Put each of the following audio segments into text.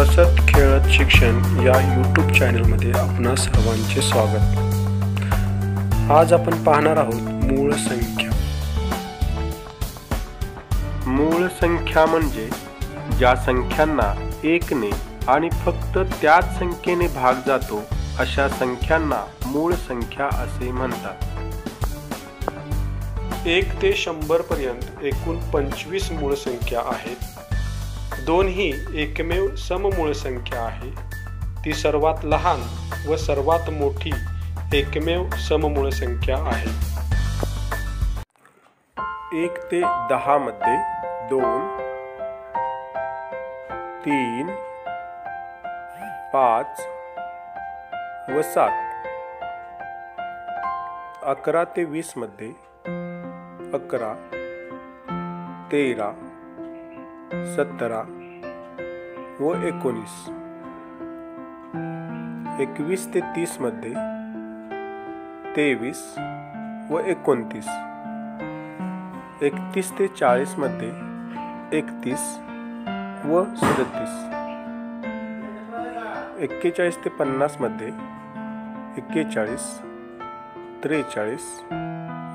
हसत खेळत शिक्षण या यूट्यूब चॅनलमध्ये आपणा सर्वांचे स्वागत. आज आपण पाहणार आहोत मूळ संख्या. मूळ संख्या म्हणजे ज्या संख्यांना एकने आणि फक्त त्याच संख्येने भाग जातो अशा संख्यांना मूळ संख्या असे म्हणतात. एक ते शंभर पर्यंत एकूण पंचवीस मूळ संख्या आहेत. दोन ही एकमेव सममूळ संख्या आहे. ती सर्वात लहान व सर्वात मोठी एकमेव सममूळ संख्या आहे. एक ते दहा मध्ये दोन तीन पाच व सात. अकरा ते वीसमध्ये अकरा तेरा सतरा व एकोणीस. एकवीस ते तीसमध्ये तेवीस व एकोणतीस. एकतीस ते चाळीसमध्ये एकतीस व सदतीस. एक्केचाळीस ते पन्नासमध्ये एक्केचाळीस त्रेचाळीस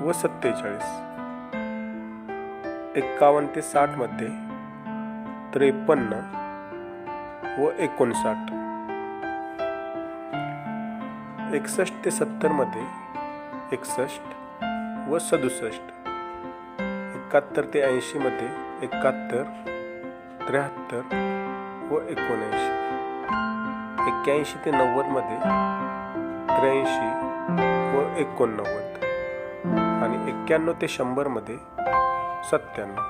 व सत्तेचाळीस. एक्कावन्न ते साठमध्ये त्रेपन्न व एकोणसाठ. एकसष्ट ते सत्तरमध्ये एकसष्ट व सदुसष्ट. एकाहत्तर ते ऐंशीमध्ये एकाहत्तर त्र्याहत्तर व एकोणऐंशी. एक्क्याऐंशी ते नव्वदमध्ये त्र्याऐंशी व एकोणनव्वद. आणि एक्क्याण्णव ते शंभरमध्ये सत्त्याण्णव.